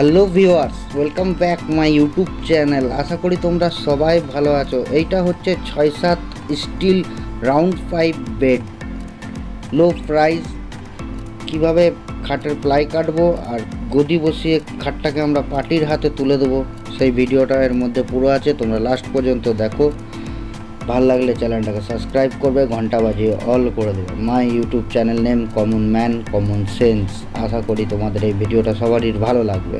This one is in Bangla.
Hello viewers welcome back my YouTube channel আশা করি তোমরা সবাই ভালো আছো। এইটা হচ্ছে ছয় সাত steel round five bed low price কীভাবে খাটের প্লাই কাটবো আর গদি বসিয়ে খাটটাকে আমরা পার্টির হাতে তুলে দেবো, সেই ভিডিওটা এর মধ্যে পুরো আছে, তোমরা লাস্ট পর্যন্ত দেখো। ভালো লাগলে চ্যানেলটাকে সাবস্ক্রাইব করবে, ঘণ্টা বাজিয়ে অল করে দেবে। My YouTube channel name common man common sense আশা করি তোমাদের এই ভিডিওটা সবারই ভালো লাগবে।